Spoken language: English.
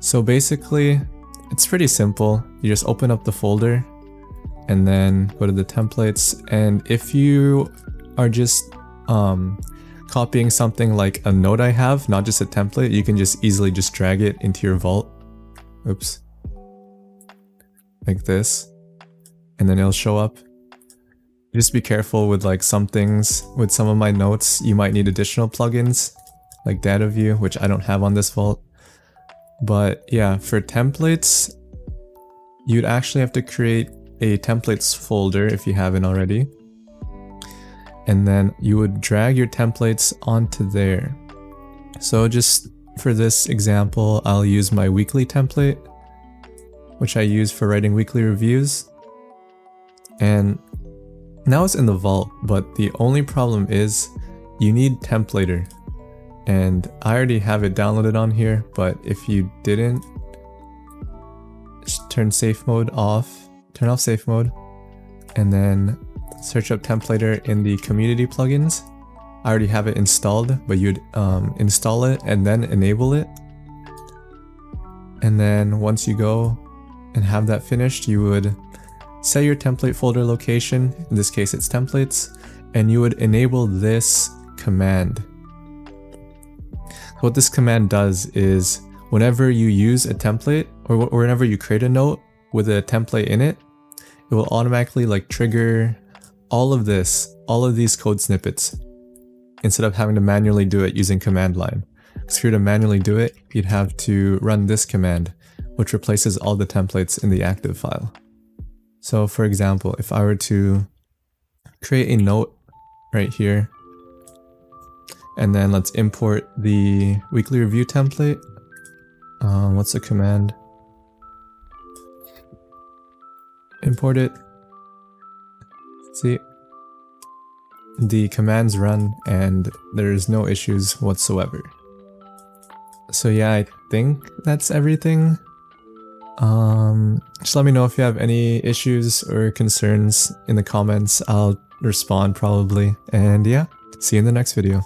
So basically, it's pretty simple. You just open up the folder and then go to the templates. And if you are just um, copying something like a note I have, not just a template, you can just easily just drag it into your vault. Oops. Like this. And then it'll show up. Just be careful with like some things. With some of my notes, you might need additional plugins like Dataview, which I don't have on this vault. But yeah, for templates, you'd actually have to create a templates folder if you haven't already. And then you would drag your templates onto there. So just for this example, I'll use my weekly template, which I use for writing weekly reviews. And now it's in the vault, but the only problem is you need templater and I already have it downloaded on here, but if you didn't, turn safe mode off, turn off safe mode, and then search up templater in the community plugins. I already have it installed, but you'd um, install it and then enable it. And then once you go and have that finished, you would set your template folder location, in this case it's templates, and you would enable this command what this command does is whenever you use a template or whenever you create a note with a template in it, it will automatically like trigger all of this, all of these code snippets instead of having to manually do it using command line. Because if you were to manually do it, you'd have to run this command, which replaces all the templates in the active file. So for example, if I were to create a note right here and then let's import the weekly review template. Um, what's the command? Import it. See, the commands run and there's no issues whatsoever. So yeah, I think that's everything. Um, just let me know if you have any issues or concerns in the comments. I'll respond probably. And yeah, see you in the next video.